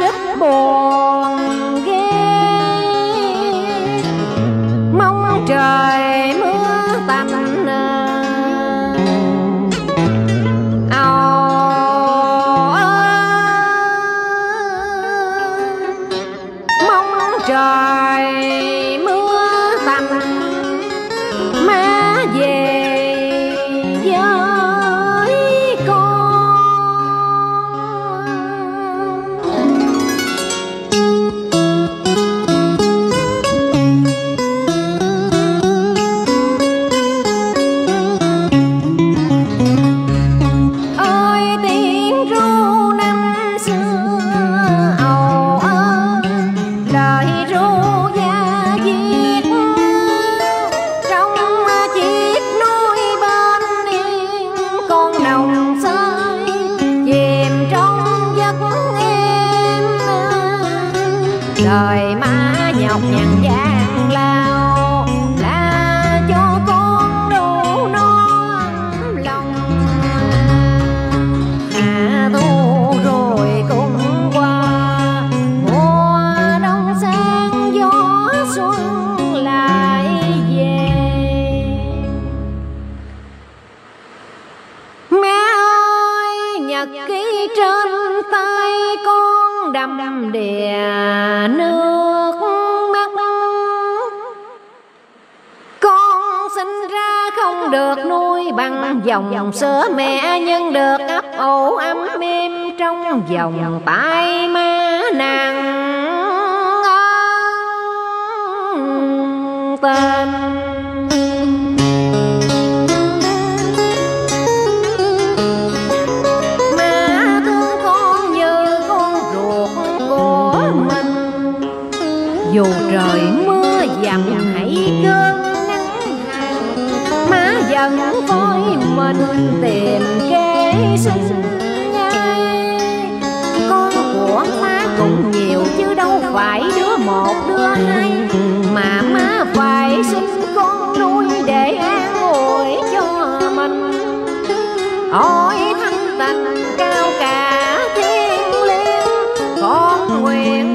rất buồn ghê. Mong trời mưa Yeah. băng dòng sữa mẹ nhưng được ấp ủ ấm im trong vòng tay má nàng. Tên. Dù trời mưa dầm hãy cứ lần với mình tìm kế sinh nhai. Con của má cũng nhiều chứ đâu phải đứa một, đứa hai. Mà má phải sinh con nuôi để an ủi cho mình. Ôi thanh tịnh cao cả thiên liêng con nguyện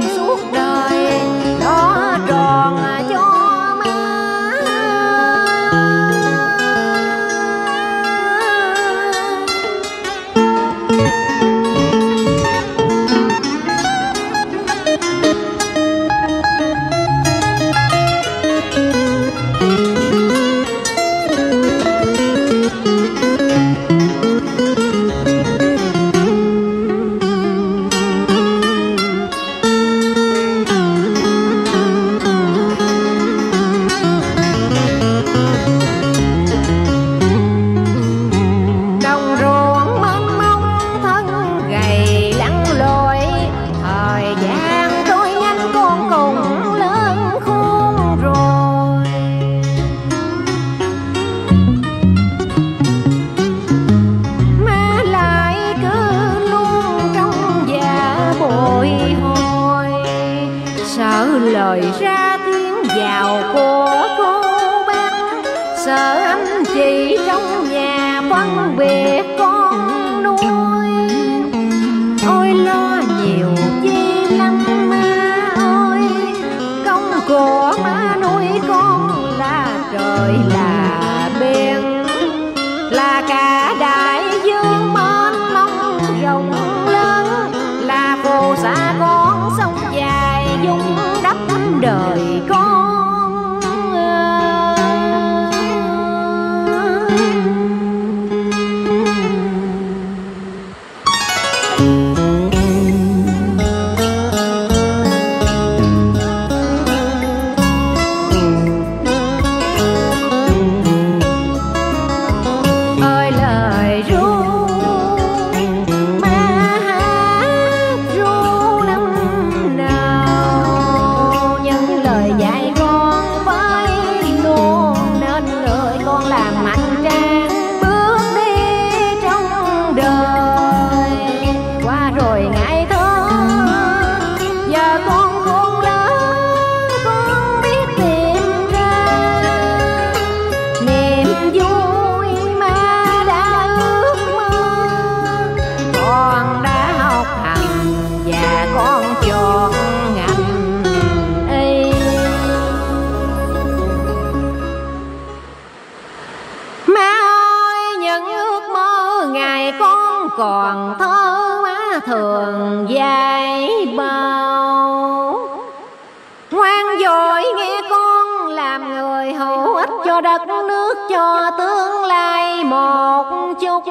lời ra tiếng vào cô Ngày con còn thơ má thường dài bao. Ngoan dội nghe con làm người hữu ích cho đất nước, cho tương lai một chút.